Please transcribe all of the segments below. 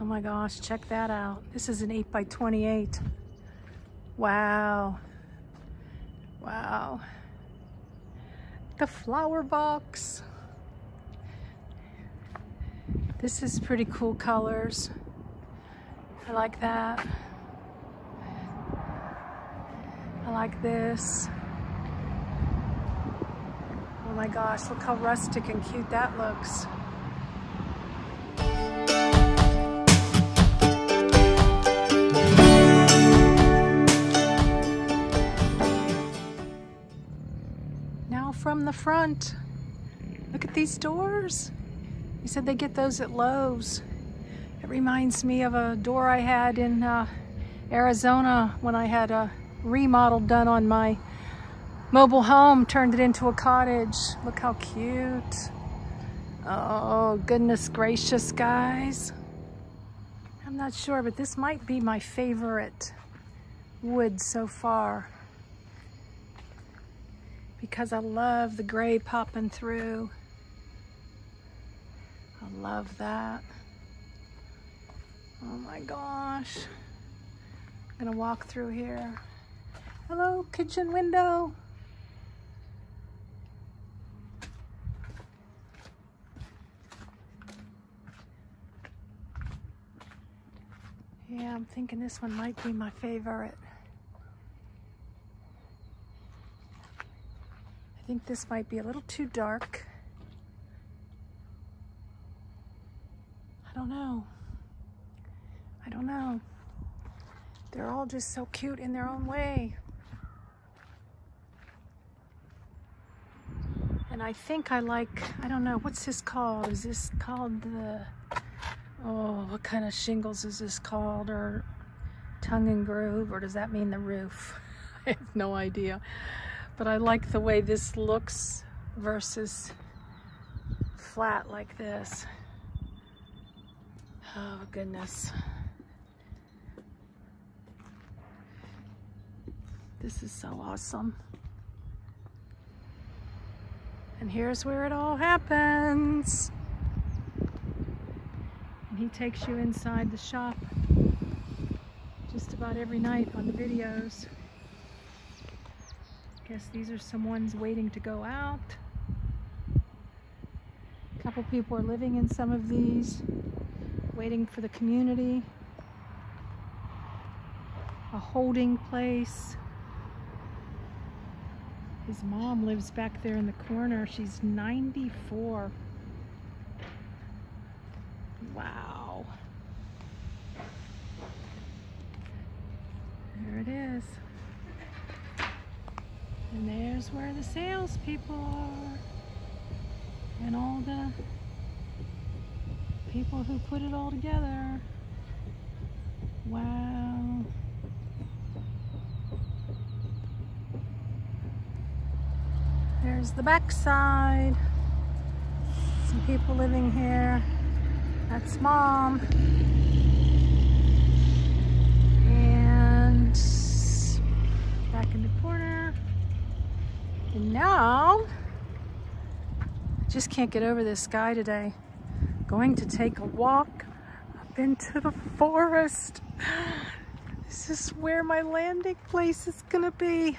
Oh my gosh, check that out. This is an 8 by 28. Wow. Wow. The flower box. This is pretty cool colors. I like that. I like this. Oh my gosh, look how rustic and cute that looks. Now from the front, look at these doors. You said they get those at Lowe's. It reminds me of a door I had in uh, Arizona when I had a remodel done on my mobile home, turned it into a cottage. Look how cute. Oh, goodness gracious, guys. I'm not sure, but this might be my favorite wood so far because I love the gray popping through. I love that. Oh my gosh. I'm gonna walk through here. Hello, kitchen window. Yeah, I'm thinking this one might be my favorite. I think this might be a little too dark. I don't know. I don't know. They're all just so cute in their own way. And I think I like, I don't know, what's this called? Is this called the, oh, what kind of shingles is this called? Or tongue and groove, or does that mean the roof? I have no idea. But I like the way this looks versus flat like this. Oh goodness. This is so awesome. And here's where it all happens. And he takes you inside the shop just about every night on the videos. Guess these are some ones waiting to go out. A couple people are living in some of these, waiting for the community. A holding place. His mom lives back there in the corner. She's 94. Wow. There it is. And there's where the salespeople are. And all the people who put it all together. Wow. There's the backside. Some people living here. That's mom. Just can't get over this sky today. Going to take a walk up into the forest. This is where my landing place is gonna be.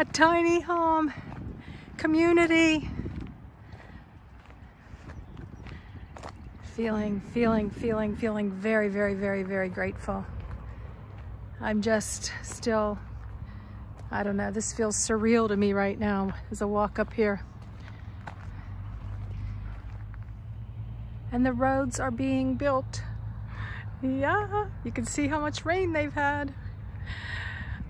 A tiny home community. Feeling, feeling, feeling, feeling very, very, very, very grateful. I'm just still, I don't know, this feels surreal to me right now as I walk up here. And the roads are being built. Yeah, you can see how much rain they've had.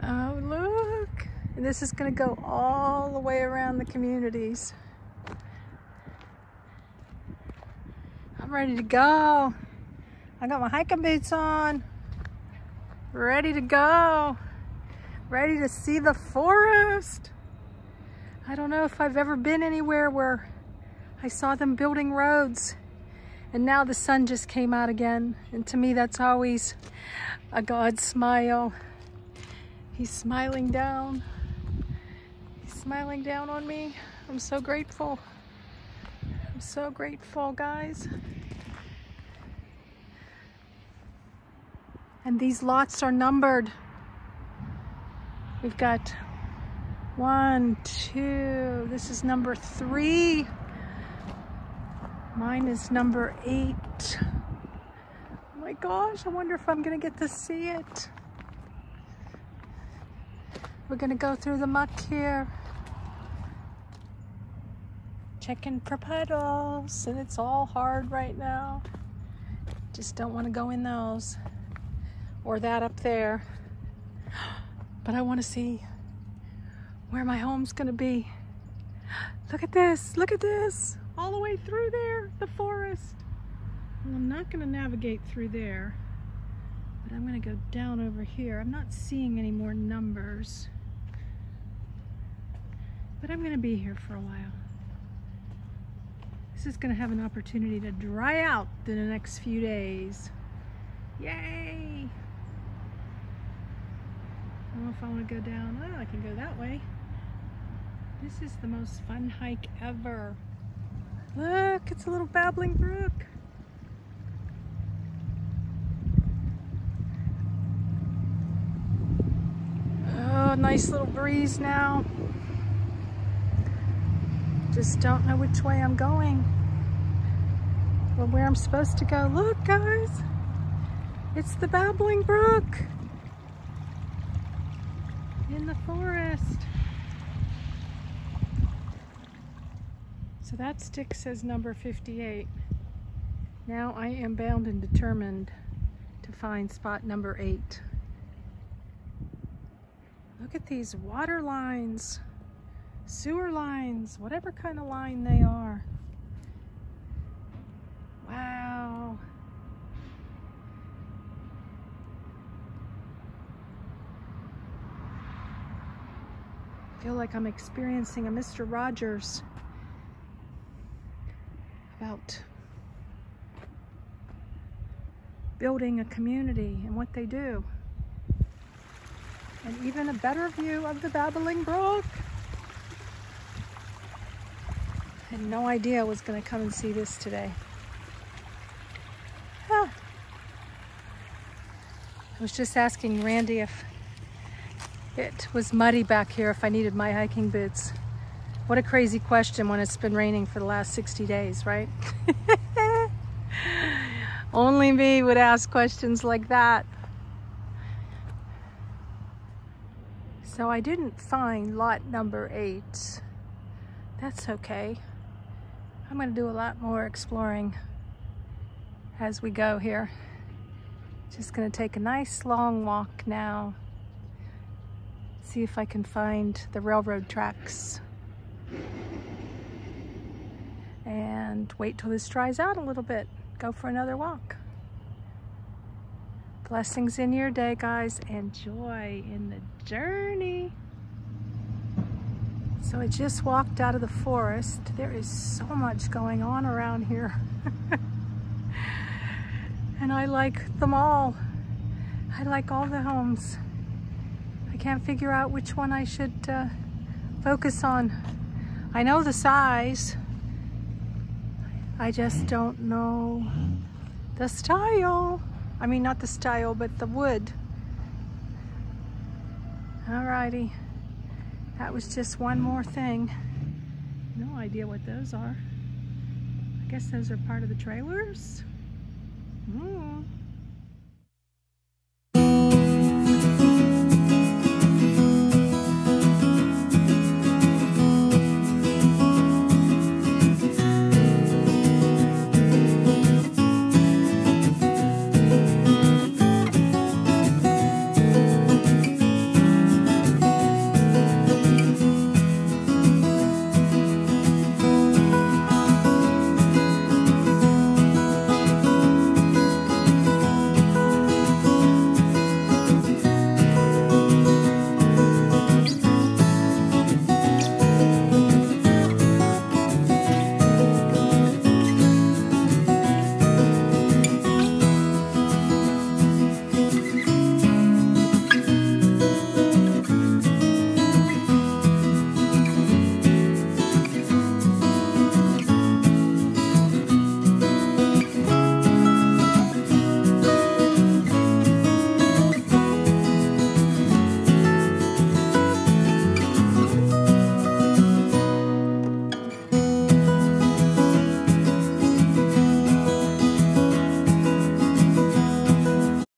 Oh, look. And this is gonna go all the way around the communities. I'm ready to go. I got my hiking boots on. Ready to go. Ready to see the forest. I don't know if I've ever been anywhere where I saw them building roads and now the sun just came out again. And to me, that's always a God smile. He's smiling down He's smiling down on me. I'm so grateful. I'm so grateful, guys. And these lots are numbered. We've got one, two, this is number three. Mine is number eight. Oh my gosh, I wonder if I'm gonna get to see it. We're gonna go through the muck here. Checking for puddles, and it's all hard right now. Just don't wanna go in those. Or that up there. But I wanna see where my home's gonna be. Look at this, look at this. All the way through there, the forest. I'm not gonna navigate through there, but I'm gonna go down over here. I'm not seeing any more numbers, but I'm gonna be here for a while. This is gonna have an opportunity to dry out in the next few days. Yay! I don't know if I wanna go down. Oh, I can go that way. This is the most fun hike ever. Look, it's a little babbling brook. Oh, nice little breeze now. Just don't know which way I'm going. Or where I'm supposed to go. Look, guys. It's the babbling brook in the forest. So that stick says number 58. Now I am bound and determined to find spot number eight. Look at these water lines, sewer lines, whatever kind of line they are. Wow. I feel like I'm experiencing a Mr. Rogers about building a community and what they do. And even a better view of the Babbling Brook. I had no idea I was going to come and see this today. Huh. I was just asking Randy if it was muddy back here, if I needed my hiking boots. What a crazy question when it's been raining for the last 60 days, right? Only me would ask questions like that. So I didn't find lot number eight. That's okay. I'm gonna do a lot more exploring as we go here. Just gonna take a nice long walk now. See if I can find the railroad tracks and wait till this dries out a little bit. Go for another walk. Blessings in your day, guys, and joy in the journey. So I just walked out of the forest. There is so much going on around here. and I like them all. I like all the homes. I can't figure out which one I should uh, focus on. I know the size. I just don't know the style. I mean, not the style, but the wood. Alrighty. That was just one more thing. No idea what those are. I guess those are part of the trailers.